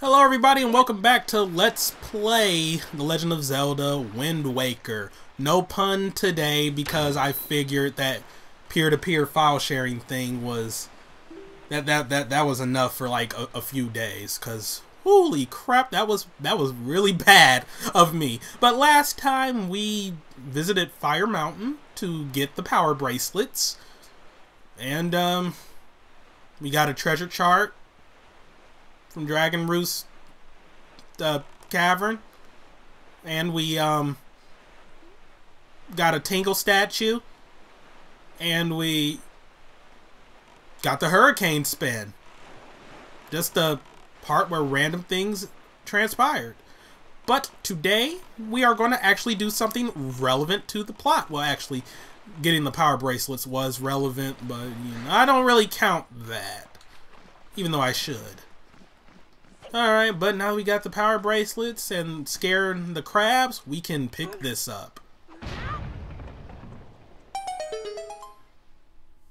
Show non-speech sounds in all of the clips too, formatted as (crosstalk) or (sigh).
Hello everybody and welcome back to Let's Play The Legend of Zelda Wind Waker. No pun today because I figured that peer-to-peer -peer file sharing thing was that that that that was enough for like a, a few days cuz holy crap that was that was really (laughs) bad of me. But last time we visited Fire Mountain to get the power bracelets and um we got a treasure chart from Dragon Roost uh, Cavern. And we um, got a Tingle statue. And we got the Hurricane Spin. Just the part where random things transpired. But today, we are going to actually do something relevant to the plot. Well, actually, getting the power bracelets was relevant, but you know, I don't really count that. Even though I should. Alright, but now we got the power bracelets and scaring the crabs, we can pick this up.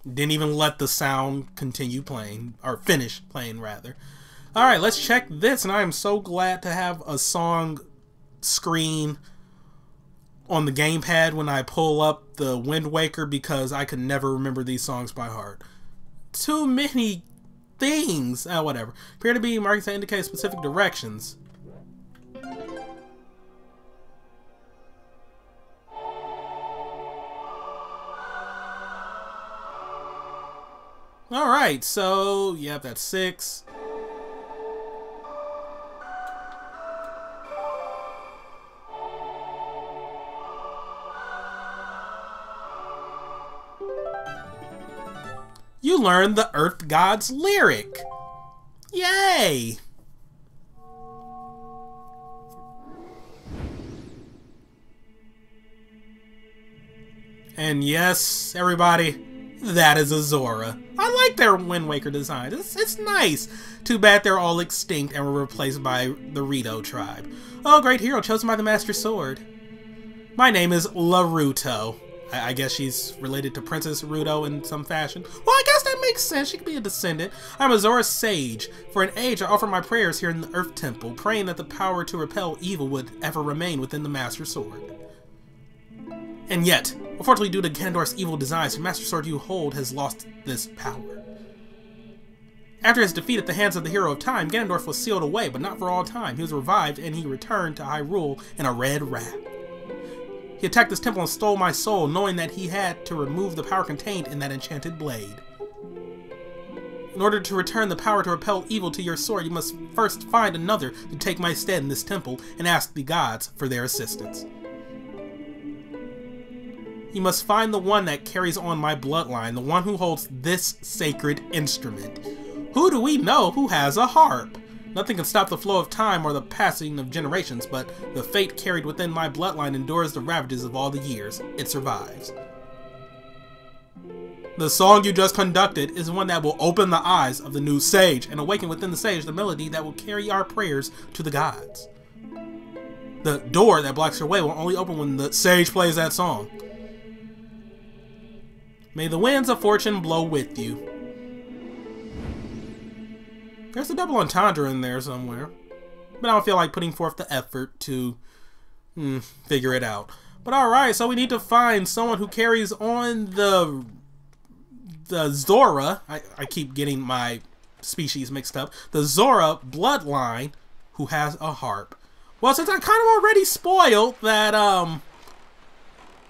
Didn't even let the sound continue playing, or finish playing rather. Alright, let's check this, and I am so glad to have a song screen on the gamepad when I pull up the Wind Waker because I could never remember these songs by heart. Too many things. Oh, whatever. Appear to be markings that indicate specific directions. Alright, so, yeah, that's six. You learned the Earth God's lyric. Yay! And yes, everybody, that is a Zora. I like their Wind Waker design. It's, it's nice. Too bad they're all extinct and were replaced by the Rito tribe. Oh, great hero chosen by the Master Sword. My name is Laruto. I, I guess she's related to Princess Ruto in some fashion. Well, I guess that makes sense. She could be a descendant. I'm a Zora sage. For an age, I offer my prayers here in the Earth Temple, praying that the power to repel evil would ever remain within the Master Sword. And yet, unfortunately due to Ganondorf's evil designs, the Master Sword you hold has lost this power. After his defeat at the hands of the Hero of Time, Ganondorf was sealed away, but not for all time. He was revived, and he returned to Hyrule in a red rat. He attacked this temple and stole my soul, knowing that he had to remove the power contained in that enchanted blade. In order to return the power to repel evil to your sword, you must first find another to take my stead in this temple and ask the gods for their assistance. You must find the one that carries on my bloodline, the one who holds this sacred instrument. Who do we know who has a harp? Nothing can stop the flow of time or the passing of generations, but the fate carried within my bloodline endures the ravages of all the years. It survives. The song you just conducted is one that will open the eyes of the new sage and awaken within the sage the melody that will carry our prayers to the gods. The door that blocks your way will only open when the sage plays that song. May the winds of fortune blow with you. There's a double entendre in there somewhere. But I don't feel like putting forth the effort to hmm, figure it out. But alright, so we need to find someone who carries on the the Zora. I, I keep getting my species mixed up. The Zora bloodline who has a harp. Well, since I kind of already spoiled that, um,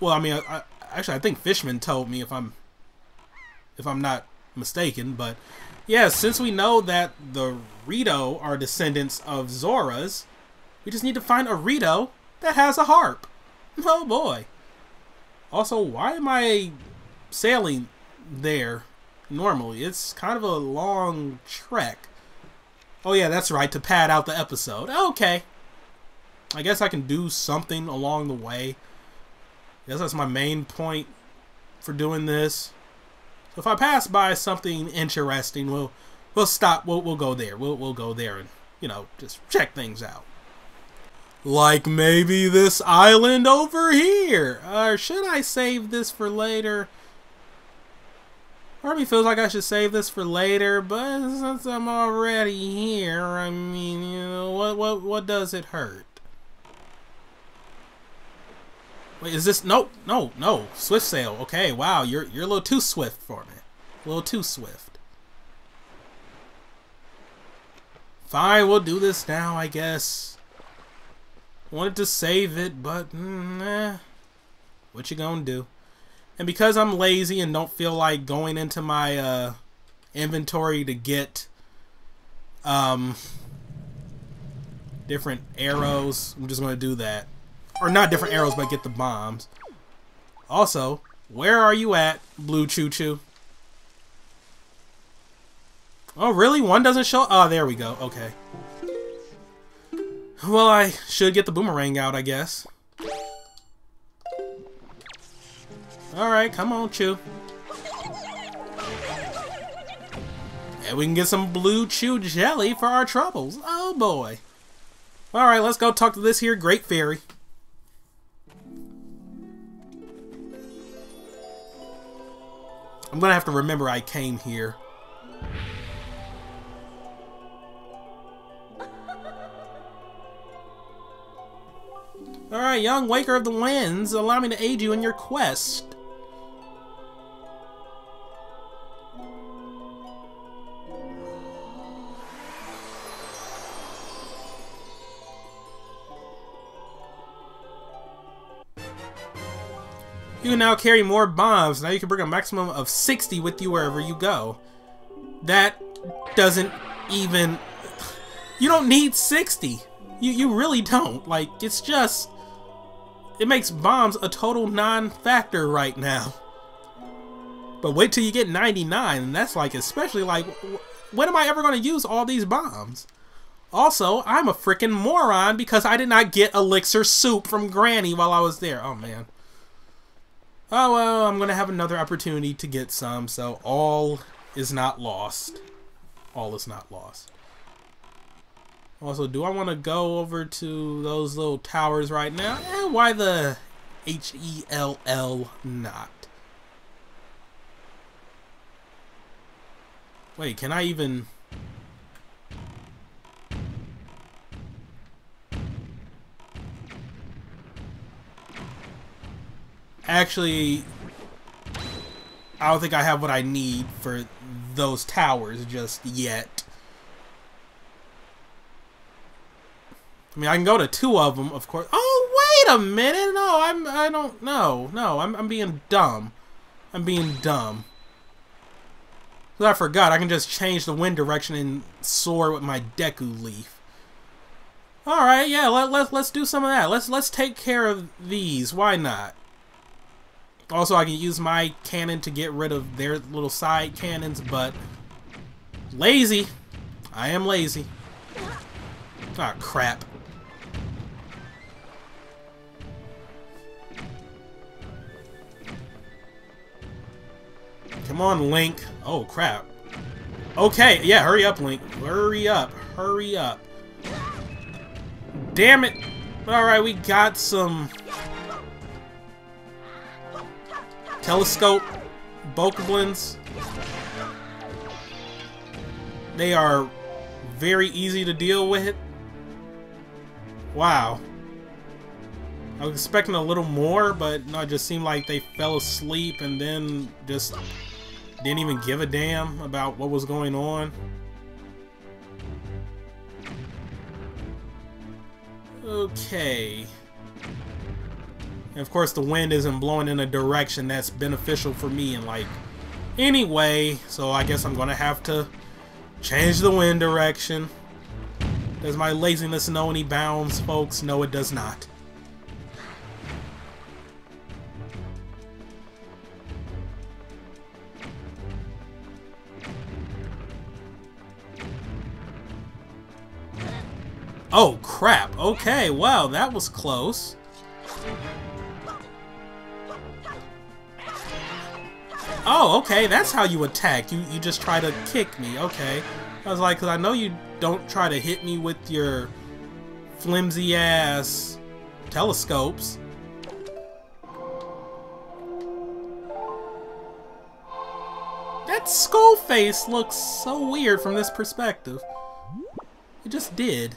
well, I mean, I, I, actually, I think Fishman told me if I'm, if I'm not mistaken, but yeah, since we know that the Rito are descendants of Zoras, we just need to find a Rito that has a harp. (laughs) Oh boy. Also, why am I sailing there normally? It's kind of a long trek. Oh yeah, that's right, to pad out the episode. Okay. I guess I can do something along the way. I guess that's my main point for doing this if I pass by something interesting, we'll we'll stop. We'll we'll go there. We'll we'll go there and you know just check things out. Like maybe this island over here. Or should I save this for later? Part of me feels like I should save this for later, but since I'm already here, I mean, you know, What what what does it hurt? Wait, is this no no no swift sail? Okay, wow, you're you're a little too swift for me. A little too swift. Fine, we'll do this now, I guess. Wanted to save it, but mm, eh. What you gonna do? And because I'm lazy and don't feel like going into my uh, inventory to get um, different arrows, I'm just gonna do that. Or not different arrows, but get the bombs. Also, where are you at, Blue ChuChu? Oh, really? One doesn't show? Oh, there we go. Okay. Well, I should get the boomerang out, I guess. Alright, come on, Chew. And we can get some blue Chu jelly for our troubles. Oh boy. Alright, let's go talk to this here great fairy. I'm gonna have to remember I came here. Alright, young Waker of the Winds, allow me to aid you in your quest. You can now carry more bombs. Now you can bring a maximum of 60 with you wherever you go. That doesn't even... You don't need 60. You, you really don't. Like, it's just... It makes bombs a total non-factor right now. But wait till you get 99, and that's like, especially like, when am I ever going to use all these bombs? Also, I'm a freaking moron because I did not get elixir soup from Granny while I was there. Oh, man. Oh, well, I'm going to have another opportunity to get some, so all is not lost. All is not lost. Also, do I want to go over to those little towers right now? Eh, why the H-E-L-L not? Wait, can I even... Actually, I don't think I have what I need for those towers just yet. I mean, I can go to two of them, of course. Oh, wait a minute! No, I'm. I don't. No, no, I'm. I'm being dumb. I'm being dumb. I forgot. I can just change the wind direction and soar with my Deku Leaf. All right, yeah. Let let let's do some of that. Let's let's take care of these. Why not? Also, I can use my cannon to get rid of their little side cannons, but lazy. I am lazy. Ah, crap. Come on, Link. Oh, crap. Okay, yeah, hurry up, Link. Hurry up. Hurry up. Damn it. Alright, we got some telescope bokoblins. They are very easy to deal with. Wow. I was expecting a little more, but no, it just seemed like they fell asleep and then just didn't even give a damn about what was going on. Okay. And of course, the wind isn't blowing in a direction that's beneficial for me and like anyway, so I guess I'm gonna have to change the wind direction. Does my laziness know any bounds, folks? No, it does not. Oh, crap. Okay, wow, that was close. Oh, okay, that's how you attack. You you just try to kick me. Okay. I was like, because I know you don't try to hit me with your flimsy ass telescopes. That skull face looks so weird from this perspective. It just did.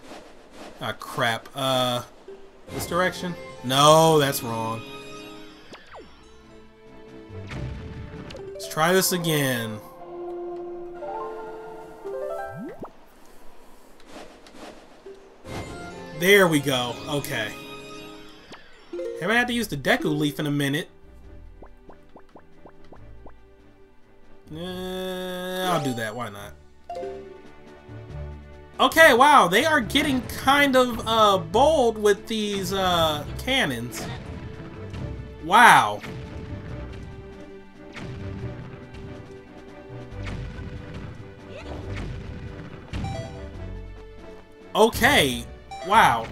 Ah, crap. Uh, this direction? No, that's wrong. Try this again. There we go. Okay. Haven't had to use the Deku Leaf in a minute. Uh, I'll do that. Why not? Okay, wow, they are getting kind of uh, bold with these uh, cannons. Wow. Okay, wow.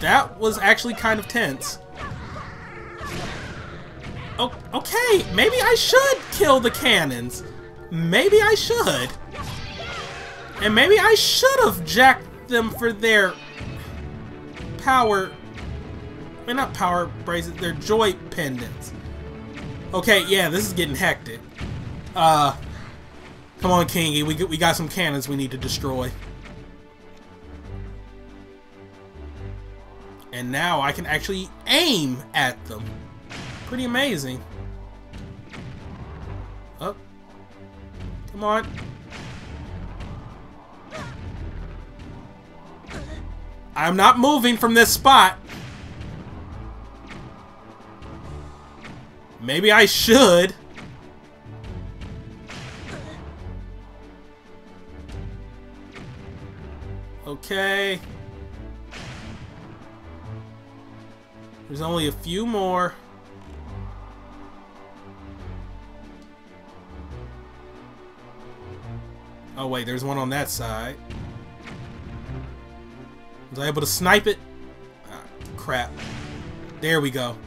That was actually kind of tense. Oh, okay, maybe I should kill the cannons. Maybe I should. And maybe I should have jacked them for their power... Well, not power bracelets, their joy pendants. Okay, yeah, this is getting hectic. Uh, come on, Kingy, we, we got some cannons we need to destroy. And now I can actually aim at them. Pretty amazing. Oh. Come on. I'm not moving from this spot. Maybe I should. Okay. There's only a few more. Oh wait, there's one on that side. Was I able to snipe it? Ah, crap. There we go.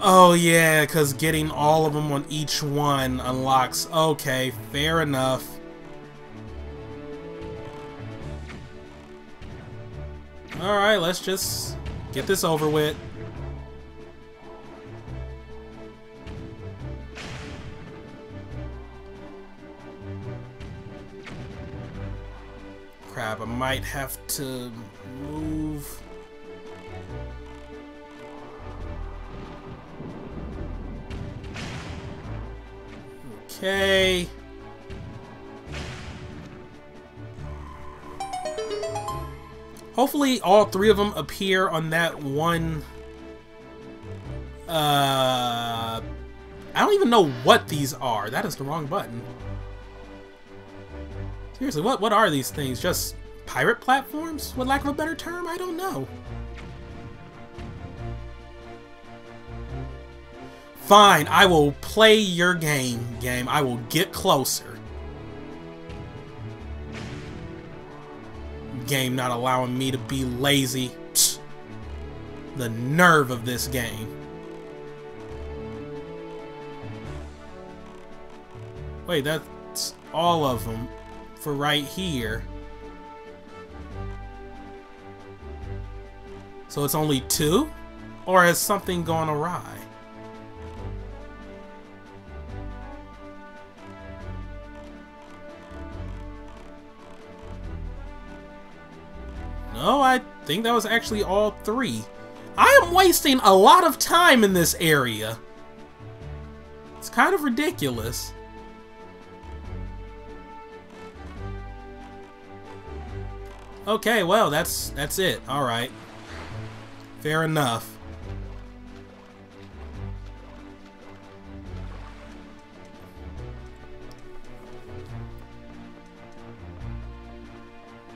Oh yeah, because getting all of them on each one unlocks. Okay, fair enough. Alright, let's just get this over with. Crap, I might have to move... Okay... Hopefully all three of them appear on that one... Uh... I don't even know what these are. That is the wrong button. Seriously, what, what are these things? Just pirate platforms, with lack of a better term? I don't know. Fine, I will play your game, game. I will get closer. Game not allowing me to be lazy. Psst. The nerve of this game. Wait, that's all of them for right here. So it's only two? Or has something gone awry? No, I think that was actually all three. I am wasting a lot of time in this area. It's kind of ridiculous. Okay, well, that's that's it. All right. Fair enough.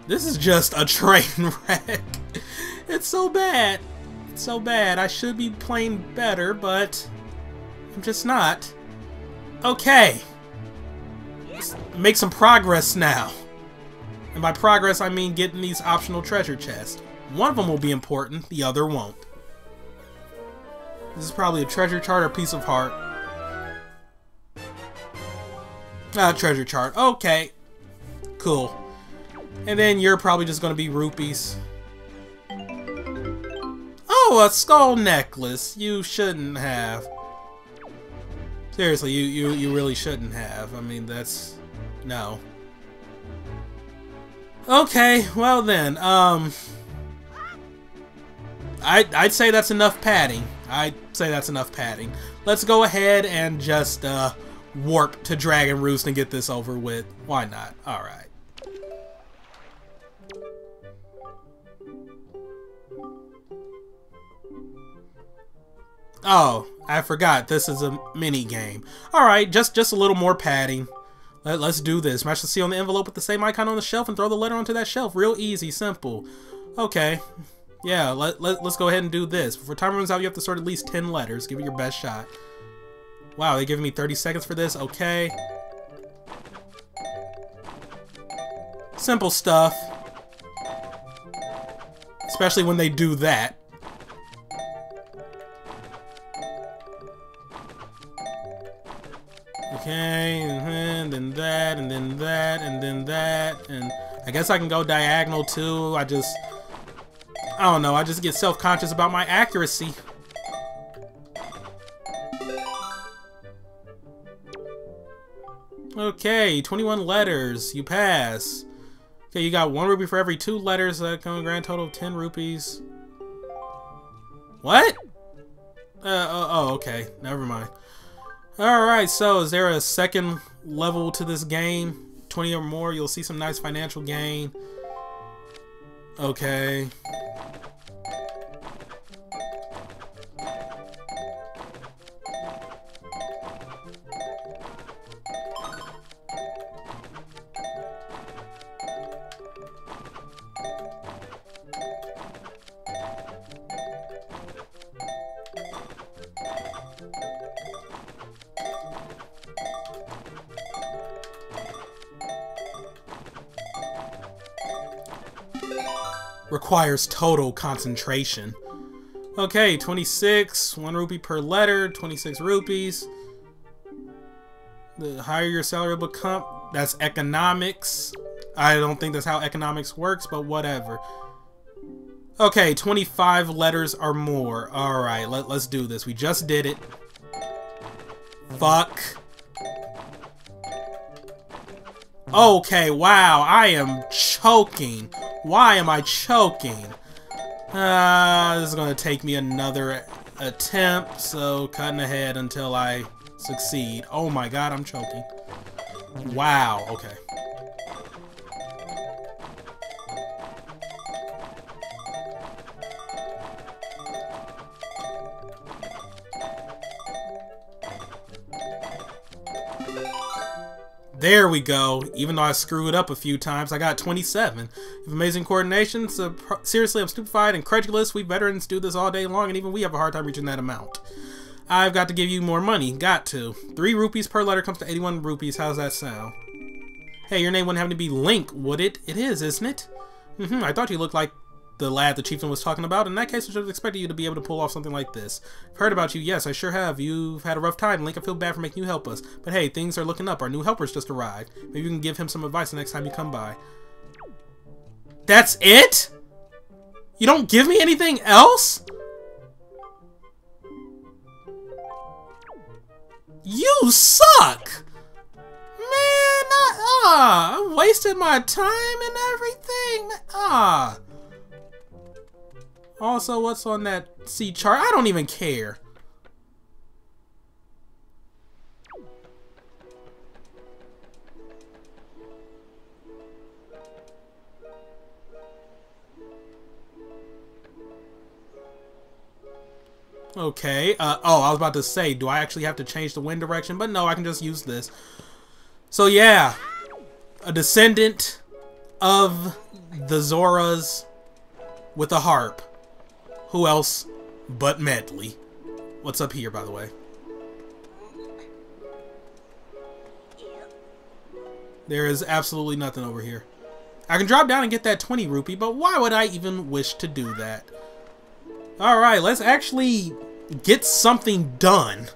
This is just a (laughs) train wreck. It's so bad. It's so bad. I should be playing better, but I'm just not. Okay. Let's make some progress now. And by progress, I mean getting these optional treasure chests. One of them will be important, the other won't. This is probably a treasure chart or piece of heart. Ah, treasure chart. Okay. Cool. And then you're probably just going to be rupees. Oh, a skull necklace. You shouldn't have. Seriously, you, you, you really shouldn't have. I mean, that's... No. Okay, well then, um... I, I'd say that's enough padding. I'd say that's enough padding. Let's go ahead and just, uh, warp to Dragon Roost and get this over with. Why not? Alright. Oh, I forgot. This is a mini game. Alright, just, just a little more padding. Let, us do this. Match the C on the envelope with the same icon on the shelf and throw the letter onto that shelf. Real easy, simple. Okay. Yeah, let, let, let's go ahead and do this. Before time runs out, you have to sort at least 10 letters. Give it your best shot. Wow, they're giving me 30 seconds for this? Okay. Simple stuff. Especially when they do that. Okay, and then that, and then that, and then that, and I guess I can go diagonal too. I just, I don't know, I just get self-conscious about my accuracy. Okay, 21 letters. You pass. Okay, you got one rupee for every two letters. That comes a grand total of 10 rupees. What? Uh, oh, oh, okay. Never mind. Alright, so is there a second level to this game? 20 or more, you'll see some nice financial gain. Okay. Requires total concentration. Okay, 26, 1 rupee per letter, 26 rupees. The higher your salary will become, that's economics. I don't think that's how economics works, but whatever. Okay, 25 letters or more. Alright, let, let's do this. We just did it. Fuck. Okay, wow, I am choking. Why am I choking? Uh, this is going to take me another attempt, so cutting ahead until I succeed. Oh my god, I'm choking. Wow, okay. There we go. Even though I screwed it up a few times, I got 27. Amazing coordination. So seriously, I'm stupefied and credulous. We veterans do this all day long, and even we have a hard time reaching that amount. I've got to give you more money. Got to. Three rupees per letter comes to 81 rupees. How's that sound? Hey, your name wouldn't have to be Link, would it? It is, isn't it? Mm-hmm. I thought you looked like the lad the chieftain was talking about. In that case, I should have expected you to be able to pull off something like this. I've heard about you. Yes, I sure have. You've had a rough time, Link. I feel bad for making you help us. But hey, things are looking up. Our new helper's just arrived. Maybe you can give him some advice the next time you come by. That's it? You don't give me anything else? You suck! Man, ah, I wasted my time and everything. Ah. Also, what's on that C chart? I don't even care. Okay, uh, oh, I was about to say, do I actually have to change the wind direction? But no, I can just use this. So yeah, a descendant of the Zoras with a harp. Who else but Medli? What's up here, by the way? There is absolutely nothing over here. I can drop down and get that 20 rupee, but why would I even wish to do that? Alright, let's actually get something done.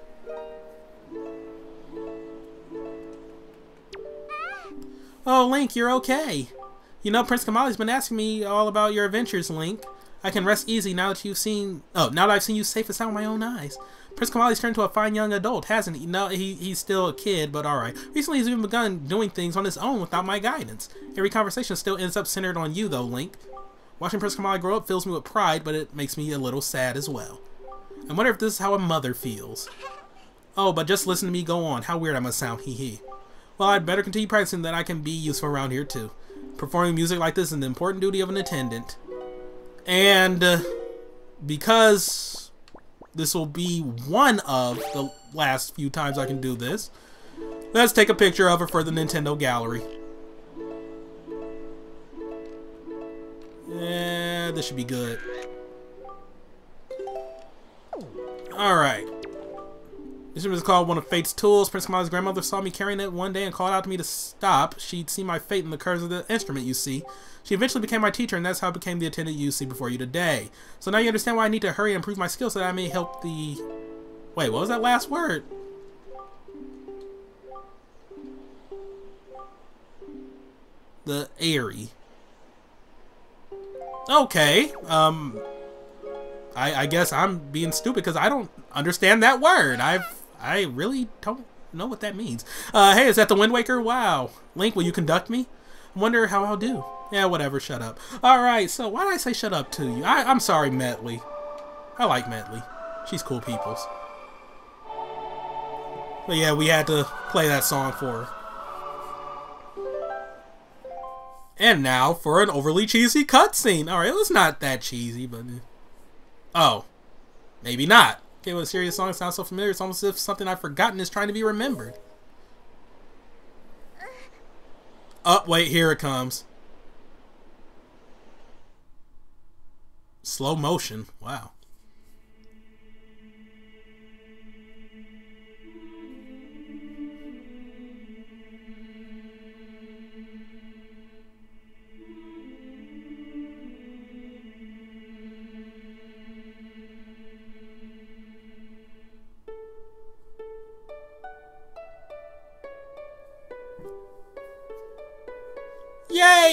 Oh, Link, you're okay. You know, Prince Komali's been asking me all about your adventures, Link. I can rest easy now that you've seen... Oh, now that I've seen you safe and sound with my own eyes. Prince Komali's turned to a fine young adult, hasn't he? No, he, he's still a kid, but alright. Recently, he's even begun doing things on his own without my guidance. Every conversation still ends up centered on you, though, Link. Watching Prince Kamali grow up fills me with pride, but it makes me a little sad as well. I wonder if this is how a mother feels. Oh, but just listen to me go on. How weird I must sound, hee hee. Well, I'd better continue practicing that I can be useful around here, too. Performing music like this is an important duty of an attendant. And uh, because this will be one of the last few times I can do this, let's take a picture of her for the Nintendo gallery. Yeah, this should be good. Alright. This is called one of Fate's tools. Prince Komali's grandmother saw me carrying it one day and called out to me to stop. She'd seen my fate in the curves of the instrument, you see. She eventually became my teacher, and that's how I became the attendant you see before you today. So now you understand why I need to hurry and improve my skills so that I may help the... Wait, what was that last word? The Aerie. Okay, um... I, I guess I'm being stupid because I don't understand that word. I've I really don't know what that means. Uh, hey, is that the Wind Waker? Wow. Link, will you conduct me? Wonder how I'll do. Yeah, whatever, shut up. Alright, so why did I say shut up to you? I, I'm sorry, Medli. I like Medli. She's cool peoples. But yeah, we had to play that song for her. And now for an overly cheesy cutscene. Alright, it was not that cheesy, but... Oh. Maybe not. Okay, a serious song sounds so familiar, it's almost as if something I've forgotten is trying to be remembered. Oh, wait, here it comes. Slow motion. Wow.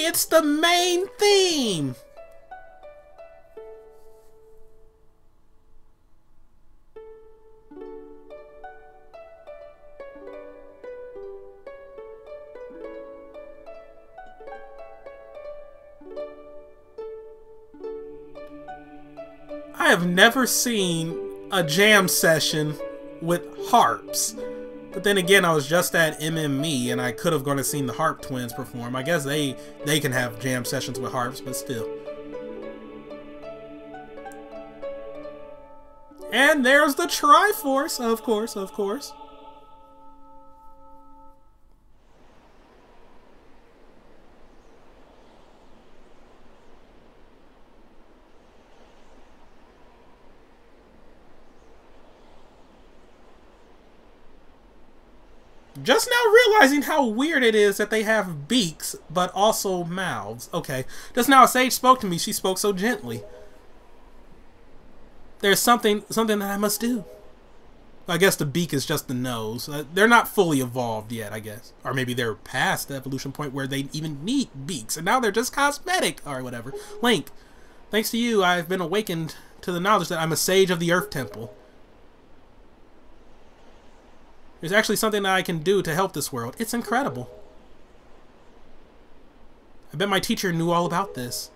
It's the main theme! I have never seen a jam session with harps. But then again, I was just at MME, and I could have gone and seen the Harp Twins perform. I guess they they can have jam sessions with harps, but still. And there's the Triforce, of course, of course. Just now realizing how weird it is that they have beaks, but also mouths. Okay. Just now a sage spoke to me. She spoke so gently. There's something something that I must do. I guess the beak is just the nose. Uh, they're not fully evolved yet, I guess. Or maybe they're past the evolution point where they even need beaks, and now they're just cosmetic, or whatever. Link, thanks to you, I've been awakened to the knowledge that I'm a sage of the Earth Temple. There's actually something that I can do to help this world. It's incredible. I bet my teacher knew all about this.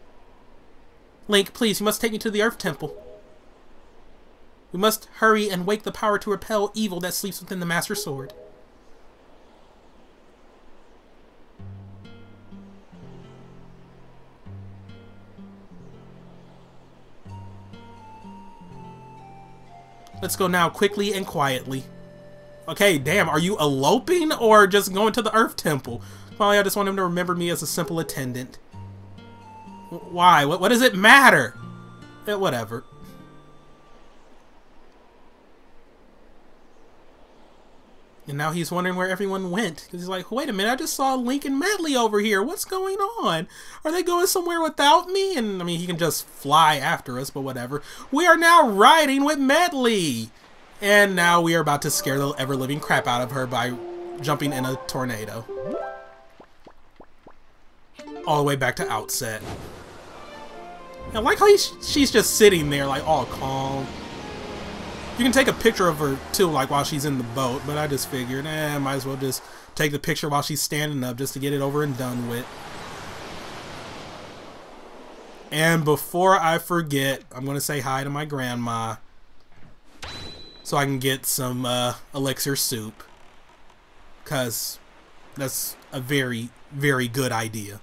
Link, please, you must take me to the Earth Temple. We must hurry and wake the power to repel evil that sleeps within the Master Sword. Let's go now, quickly and quietly. Okay, damn, are you eloping or just going to the Earth Temple? Finally, I just want him to remember me as a simple attendant. Why? What, what does it matter? Eh, whatever. And now he's wondering where everyone went. Because he's like, wait a minute, I just saw Link and Medli over here. What's going on? Are they going somewhere without me? And, I mean, he can just fly after us, but whatever. We are now riding with Medli! And now we are about to scare the ever-living crap out of her by jumping in a tornado. All the way back to outset. I like how she's just sitting there like all calm. You can take a picture of her too, like while she's in the boat, but I just figured, eh, might as well just take the picture while she's standing up just to get it over and done with. And before I forget, I'm going to say hi to my grandma so I can get some uh, elixir soup. Because that's a very, very good idea.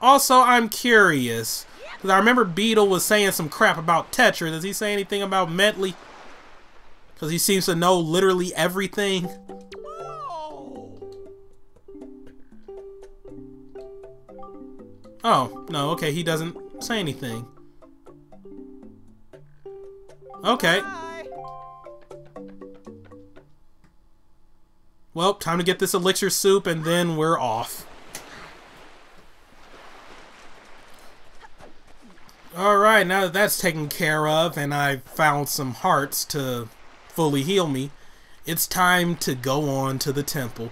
Also, I'm curious. Because I remember Beedle was saying some crap about Tetra. Does he say anything about Medli? Because he seems to know literally everything. Oh, no, okay, he doesn't say anything. Okay. Well, time to get this elixir soup and then we're off. Alright, now that that's taken care of and I've found some hearts to fully heal me, it's time to go on to the temple.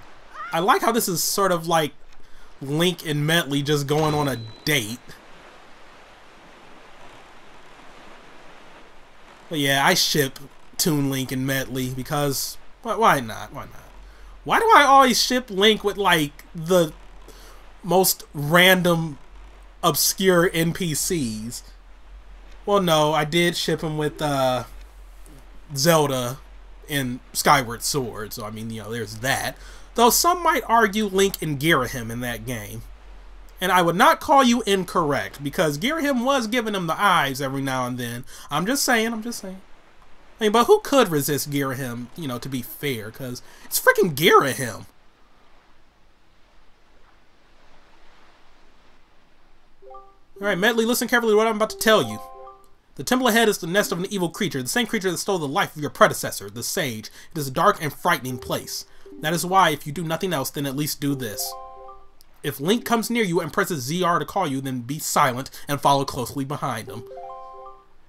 I like how this is sort of like Link and Medli just going on a date. But yeah, I ship Toon Link and Medli because why not? Why not? Why do I always ship Link with like the most random obscure NPCs? Well, no, I did ship him with uh, Zelda in Skyward Sword, so I mean, you know, there's that. Though some might argue Link and Girahim in that game. And I would not call you incorrect, because Girahim was giving him the eyes every now and then. I'm just saying, I'm just saying. I mean, but who could resist Girahim, you know, to be fair, because it's freaking Girahim. Alright, Medli, listen carefully to what I'm about to tell you. The temple ahead is the nest of an evil creature, the same creature that stole the life of your predecessor, the sage. It is a dark and frightening place. That is why, if you do nothing else, then at least do this. If Link comes near you and presses ZR to call you, then be silent and follow closely behind him.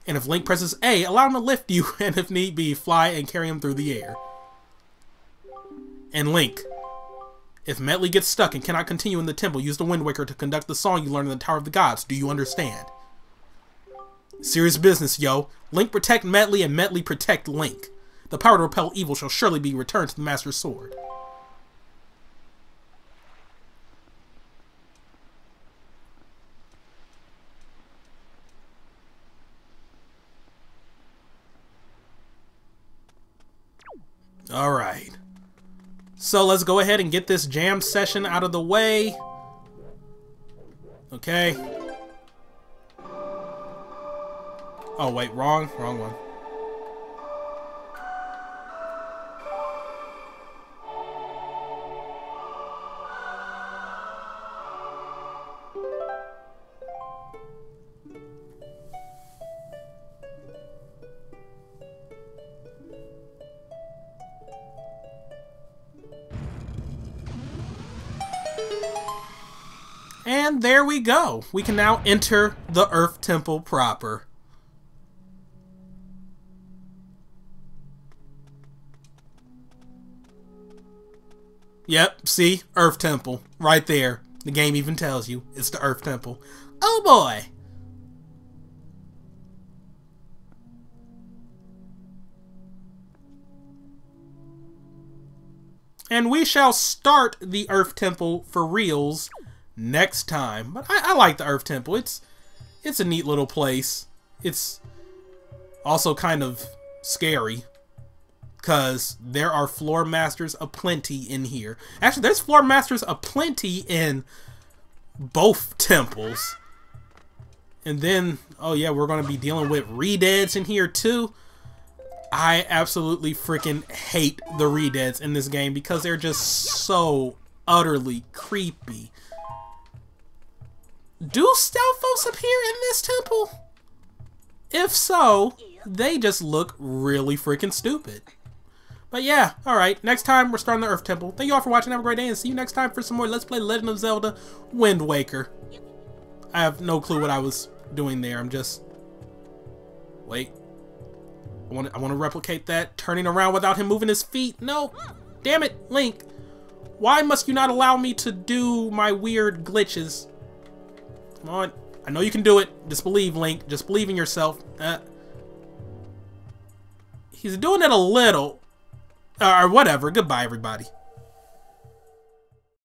And if Link presses A, allow him to lift you, (laughs) and if need be, fly and carry him through the air. And Link, if Medli gets stuck and cannot continue in the temple, use the Wind Waker to conduct the song you learned in the Tower of the Gods. Do you understand? Serious business, yo. Link protect Medli and Medli protect Link. The power to repel evil shall surely be returned to the Master Sword. Alright. So let's go ahead and get this jam session out of the way. Okay. Oh, wait, wrong, wrong one. There we go. We can now enter the Earth Temple proper. Yep, see? Earth Temple. Right there. The game even tells you it's the Earth Temple. Oh boy! And we shall start the Earth Temple for reals next time. But I, I like the Earth Temple. It's it's a neat little place. It's also kind of scary because there are floor masters aplenty in here. Actually, there's floor masters aplenty in both temples. And then, oh yeah, we're going to be dealing with Redeads in here too. I absolutely freaking hate the Redeads in this game because they're just so utterly creepy. Do Stalfos appear in this temple? If so, they just look really freaking stupid. But yeah, alright, next time we're starting the Earth Temple. Thank you all for watching, have a great day, and see you next time for some more Let's Play Legend of Zelda Wind Waker. I have no clue what I was doing there, I'm just... Wait. I want to, I want to replicate that, turning around without him moving his feet. No! Damn it, Link! Why must you not allow me to do my weird glitches? Come on. I know you can do it. Just believe, Link. Just believe in yourself. Uh, he's doing it a little. Or whatever. Goodbye, everybody.